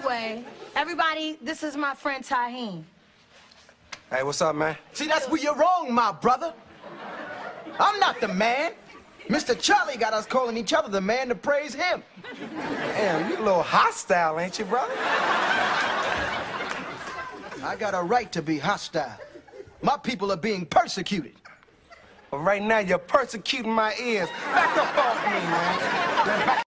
Anyway, everybody, this is my friend Taheen. Hey, what's up, man? See, that's where you're wrong, my brother. I'm not the man. Mr. Charlie got us calling each other the man to praise him. Damn, you a little hostile, ain't you, brother? I got a right to be hostile. My people are being persecuted. But right now, you're persecuting my ears. Back up off me, man.